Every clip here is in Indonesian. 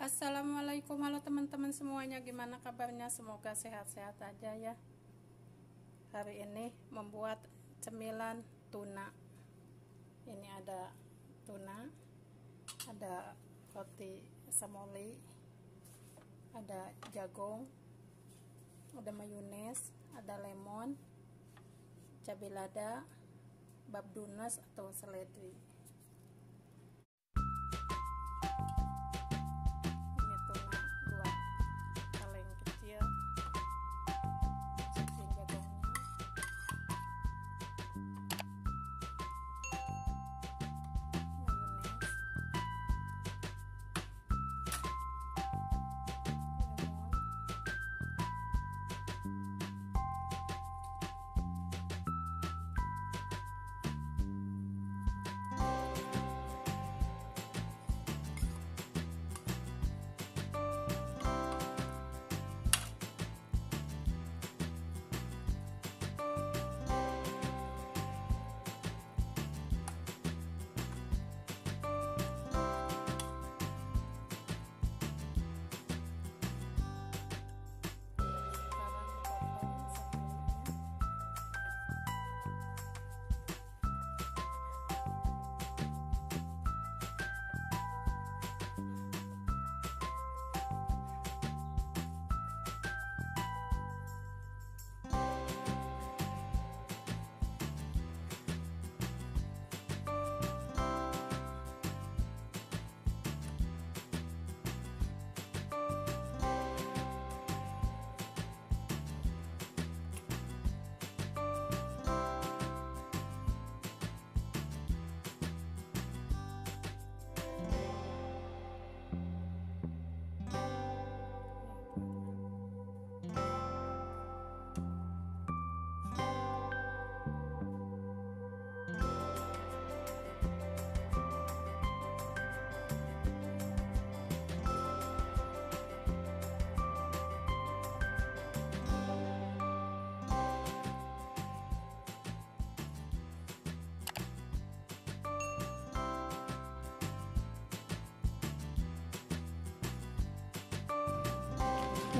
Assalamualaikum halo teman-teman semuanya. Gimana kabarnya? Semoga sehat-sehat aja ya. Hari ini membuat cemilan tuna. Ini ada tuna ada roti samoli ada jagung ada mayones ada lemon cabai lada babdunas atau seledri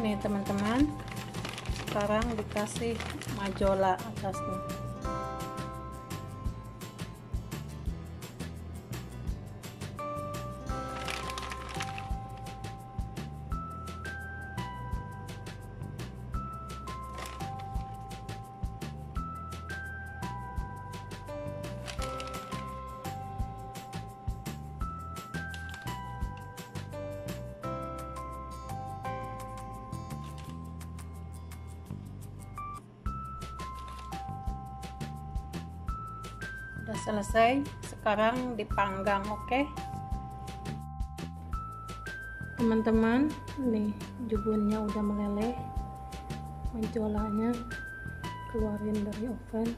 nih teman-teman. Sekarang dikasih majola atasnya udah selesai sekarang dipanggang oke? Okay? teman-teman nih jubunnya udah meleleh. Mencolanya keluarin dari oven.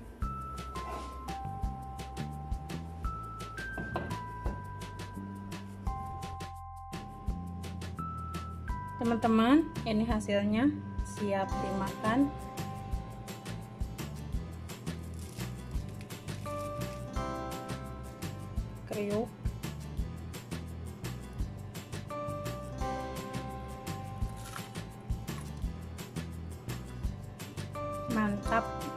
Teman-teman ini hasilnya. Siap dimakan kriuk mantap